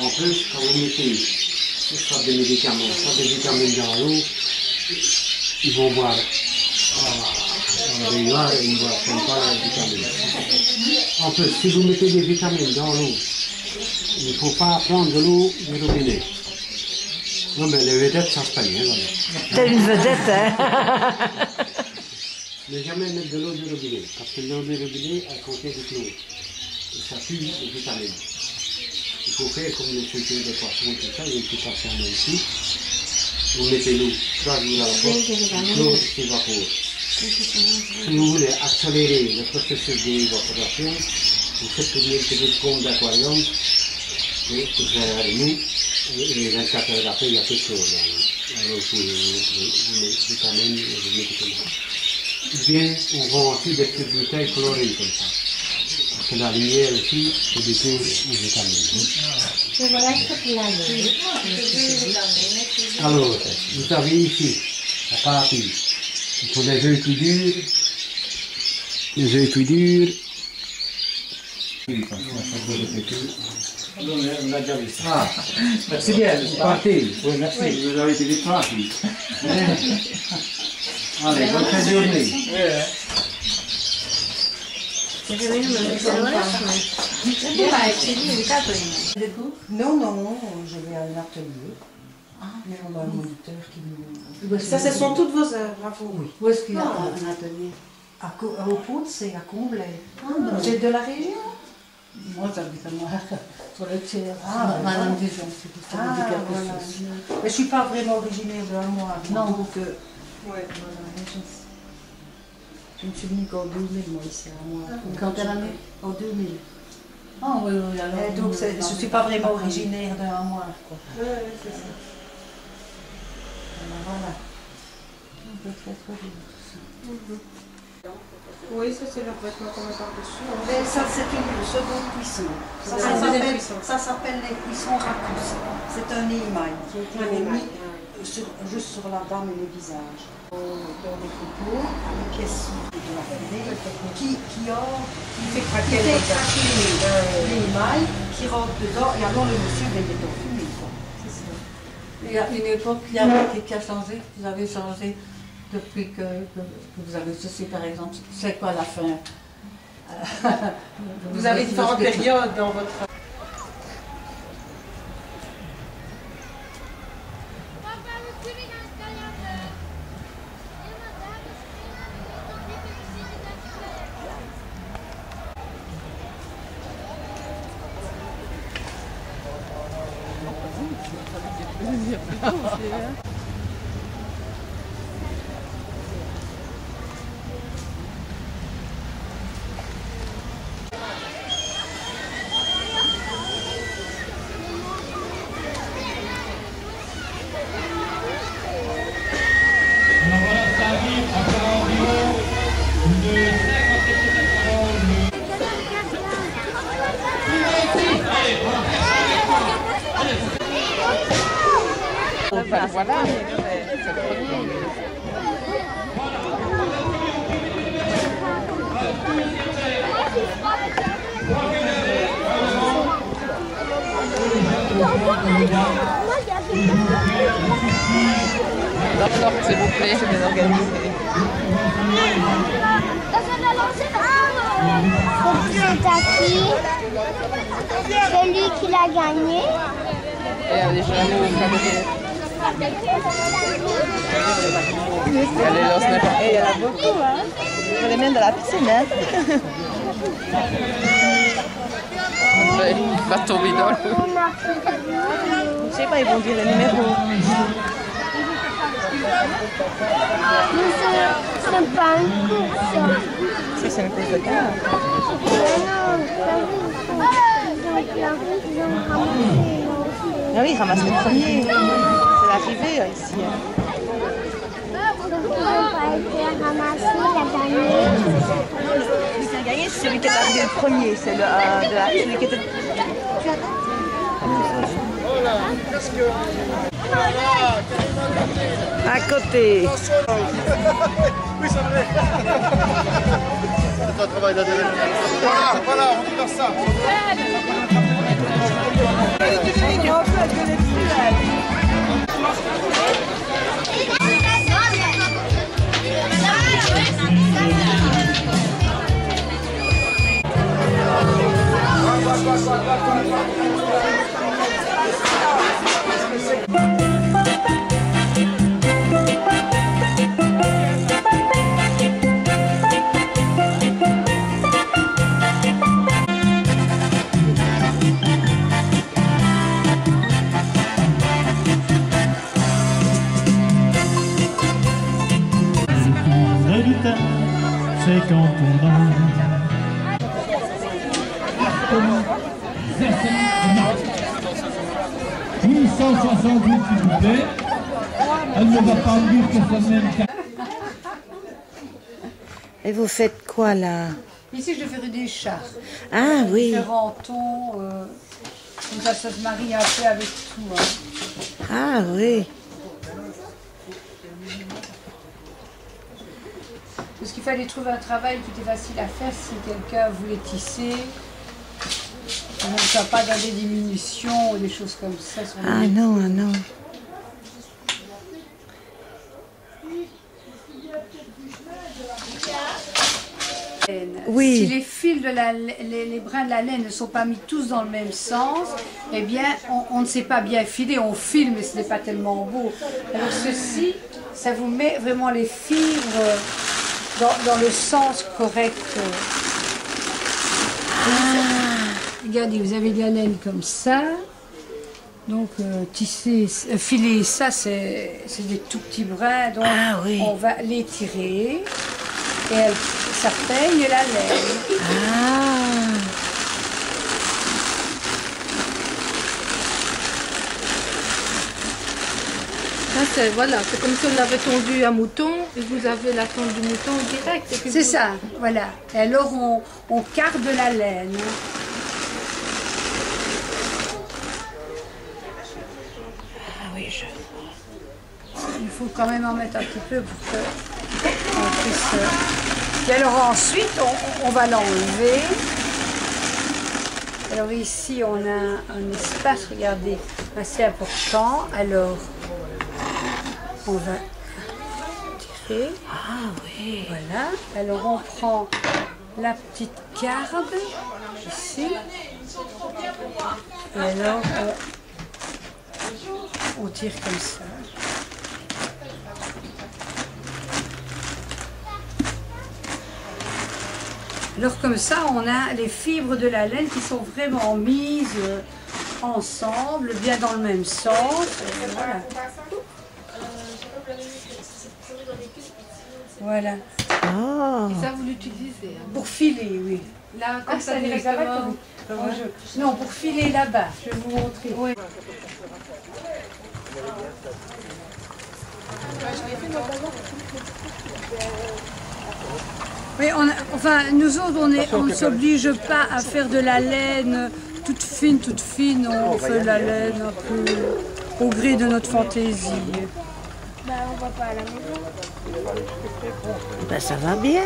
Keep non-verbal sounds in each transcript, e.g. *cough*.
En plus, quand vous mettez soit des médicaments, soit des vitamines dans l'eau, ils vont boire des noix et ils ne boivent pas les vitamines. En plus, si vous mettez des vitamines dans l'eau, il ne faut pas prendre de l'eau du robinet. Non, mais les vedettes, ça se paye. Hein. T'es une vedette, hein *laughs* Ne jamais mettre de l'eau du robinet, parce que l'eau du robinet, elle contient du chlore. Et ça tue les vitamines. Faire comme les structures de poisson, tout ça, il petite station ici. Vous mettez l'eau trois jours à la porte, le chlore s'évapore. Si vous voulez accélérer le processus d'évaporation, vous faites une petite pompe d'aquarium, et pour faire nous, et 24 heures après, il n'y a plus de dans l'eau pour les, les- les vitamines et les médicaments. Ou bien, on vend aussi des petites bouteilles colorées comme ça. La lumière aussi, c'est du tout les vitamines. Alors, vous avez ici la partie. Il faut des œufs cuits durs. Les œufs peut répéter. On a déjà vu ça. Ah, Merci bien. c'est parti. Oui, merci. Vous avez été vite. *laughs* Allez, bonne journée. Non, non, je vais à un atelier. Mais on a un moniteur qui nous. Ça, ce sont toutes vos œuvres, à vous. Oui. Où est-ce qu'il y a un atelier À au Pout, c'est à Comblain. non. Vous êtes de la région Moi, j'habite à moi, *laughs* sur le tiers. Ah, Ah, Madame Dijon, c'est pour ça Ah, que je ne suis pas vraiment originaire de moi. Non. Donc, euh, ouais, voilà, je, ne suis venue qu'en 2000, moi, ici, à moi. Quand quelle année En 2000. Ah oui, oui, alors. Et donc, je ne suis pas vraiment originaire de moi, quoi. Ouais, c'est ça. Voilà. Oui, ça, c'est le vêtement qu'on met par-dessus. hein. Mais ça, c'est une seconde cuisson. Ça, Ah, ça s'appelle ça les cuissons raccourcis. C'est un émail qui a été Un émail, mis sur- juste sur la dame et le visage. Dans des copeaux, des pièces de la fumée, qui, qui, or- qui fait craquer qui le fait visage. craquer l'émail, qui rentre dedans, et alors le monsieur, ben, il est en fumée. Quoi. Il y a une époque qui a, qui- qui a changé, vous avez changé depuis que, que, que vous avez ceci par exemple. C'est quoi la fin? Vous avez différentes périodes dans votre... s'il vous plaît, organisé. C'est Taki. Celui qui l'a gagné. Et gens Allez, lance n'importe Et il y en a beaucoup, hein. Je les mène dans la piscine, hein. *laughs* Ouais, Bateau bidon. Je sais pas, ils vont dire le numéro. C'est- pas une course. Si, c'est une course de car. Ramassé. Ah oui, ils ramassent les premiers. C'est l'arrivée, euh, ici. hein. Ils n'ont pas été ramassés, celui qui est arrivé le premier, c'est le, euh, de la, celui qui était... À côté. Oui, c'est vrai. Voilà, voilà, on est dans ça. quand on mange. 878 coupés. Elle ne va pas me dire que ça même Et vous faites quoi là Ici, je ferai des chars. Ah oui. Différents tons. Euh, comme ça, se marie un peu avec tout. Ah oui. Parce qu'il fallait trouver un travail qui était facile à faire si quelqu'un voulait tisser. On ne soit pas dans des diminutions ou des choses comme ça. sur les Ah non, ah non. Oui. Si les fils de la, la- les, les brins de la laine ne sont pas mis tous dans le même sens, eh bien, on, on ne sait pas bien filer. On file, mais ce n'est pas tellement beau. Alors ceci, ça vous met vraiment les fibres dans, dans le sens correct. Regardez, vous avez de la laine comme ça. Donc, euh, tisser, euh, filer ça, c'est c'est des tout petits brins. Donc, Ah oui. on va les tirer. Et elle- ça peigne la laine. Ah. Ça, c'est voilà, c'est comme si on avait tondu un mouton et vous avez la tonde du mouton direct. C'est vous- ça, voilà. Et alors, on, on carde la laine. Ah oui, je... Il faut quand même en mettre un petit peu pour que on puisse. euh. Et alors ensuite, on, on va l'enlever. Alors ici, on a un espace, regardez, assez important. Alors, on va tirer. Ah oui. Voilà. Alors on prend la petite garde ici. Et alors on, on tire comme ça. Alors comme ça, on a les fibres de la laine qui sont vraiment mises euh, ensemble, bien dans le même sens. Et voilà. Voilà. Oh. Ça, vous l'utilisez. hein. Pour filer, oui. Là, comme Ah, ça, ça directement. comme- comme je- Non, pour filer là-bas, je vais vous montrer. Oui. Oui, on a- enfin, nous autres, on ne s'oblige pas à faire de la laine toute fine, toute fine. On fait de la laine un peu au gré de notre fantaisie. Bah, on va pas à la maison. Ben, ça va bien.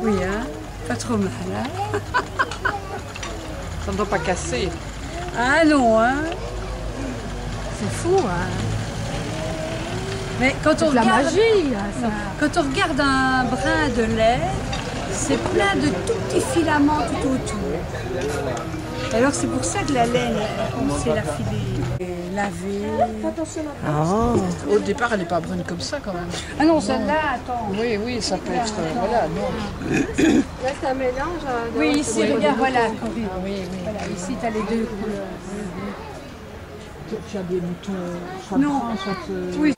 Oui, hein Pas trop mal, hein *laughs* Ça ne doit pas casser. Ah non, hein C'est fou, hein Mais quand on La magie, hein, ça. quand on regarde un brin de lait, c'est plein de tout petits filaments tout autour. Alors c'est pour ça que la laine, on sait la filer, laver. Oh. Au départ, elle n'est pas brune comme ça quand même. Ah non, celle-là, attends. Oui, oui, ça peut être. euh, voilà, non. Là, c'est un mélange. hein, de- Oui, ici, regarde, voilà, Corinne. Ah oui, oui. Voilà, ici, tu as les deux couleurs. Tu as des moutons soit Non. soit. euh, Oui.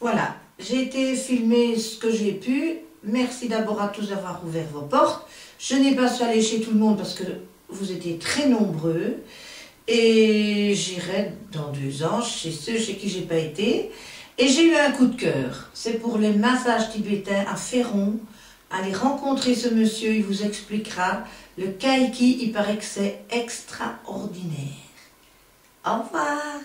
Voilà, j'ai été filmer ce que j'ai pu. Merci d'abord à tous d'avoir ouvert vos portes. Je n'ai pas su aller chez tout le monde parce que vous étiez très nombreux. Et j'irai dans deux ans chez ceux chez qui j'ai pas été. Et j'ai eu un coup de cœur. C'est pour les massages tibétains à Ferron. Allez rencontrer ce monsieur, il vous expliquera. Le kaiki, il paraît que c'est extraordinaire. Au revoir.